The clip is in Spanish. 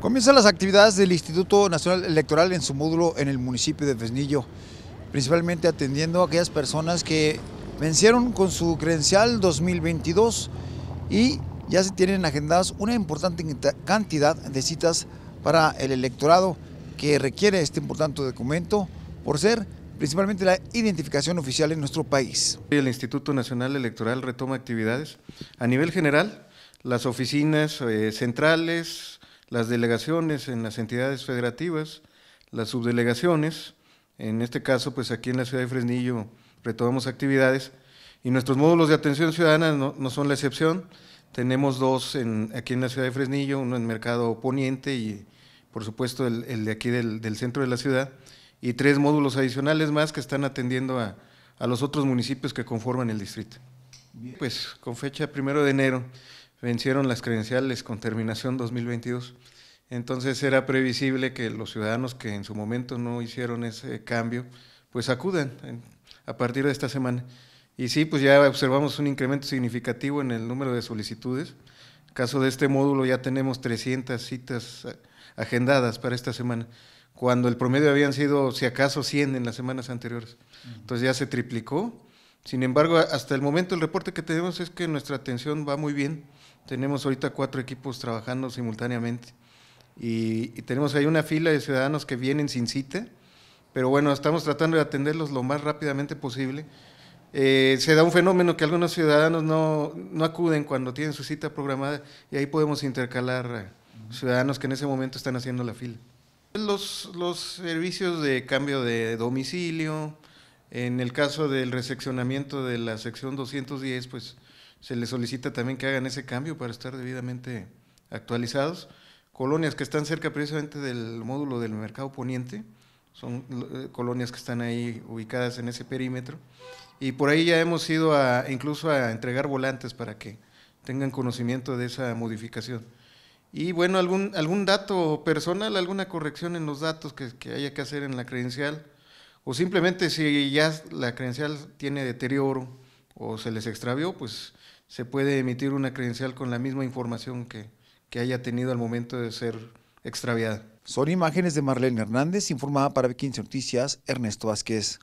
Comienzan las actividades del Instituto Nacional Electoral en su módulo en el municipio de Fresnillo, principalmente atendiendo a aquellas personas que vencieron con su credencial 2022 y ya se tienen agendadas una importante cantidad de citas para el electorado que requiere este importante documento por ser principalmente la identificación oficial en nuestro país. El Instituto Nacional Electoral retoma actividades a nivel general, las oficinas eh, centrales, las delegaciones en las entidades federativas, las subdelegaciones, en este caso pues aquí en la ciudad de Fresnillo retomamos actividades. Y nuestros módulos de atención ciudadana no, son la excepción, tenemos dos en, aquí en la ciudad de Fresnillo, uno en Mercado Poniente y por supuesto el, de aquí del, centro de la ciudad, y tres módulos adicionales más que están atendiendo a, a los otros municipios que conforman el distrito. Pues con fecha primero de enero vencieron las credenciales con terminación 2022. Entonces era previsible que los ciudadanos que en su momento no hicieron ese cambio, pues acudan a partir de esta semana. Y sí, pues ya observamos un incremento significativo en el número de solicitudes. En caso de este módulo ya tenemos 300 citas agendadas para esta semana, cuando el promedio habían sido, si acaso, 100 en las semanas anteriores. Entonces ya se triplicó. Sin embargo, hasta el momento el reporte que tenemos es que nuestra atención va muy bien. Tenemos ahorita cuatro equipos trabajando simultáneamente y, tenemos ahí una fila de ciudadanos que vienen sin cita, pero bueno, estamos tratando de atenderlos lo más rápidamente posible. Eh, se da un fenómeno que algunos ciudadanos no, no, acuden cuando tienen su cita programada y ahí podemos intercalar ciudadanos que en ese momento están haciendo la fila. Los, los servicios de cambio de domicilio, en el caso del reseccionamiento de la sección 210, pues se les solicita también que hagan ese cambio para estar debidamente actualizados. Colonias que están cerca precisamente del módulo del mercado poniente, son eh, colonias que están ahí ubicadas en ese perímetro. Y por ahí ya hemos ido a, incluso a entregar volantes para que tengan conocimiento de esa modificación. Y bueno, algún, algún dato personal, alguna corrección en los datos que, que, haya que hacer en la credencial, o simplemente si ya la credencial tiene deterioro o se les extravió, pues se puede emitir una credencial con la misma información que, que haya tenido al momento de ser extraviada. Son imágenes de Marlene Hernández, informada para B15 Noticias, Ernesto Vázquez.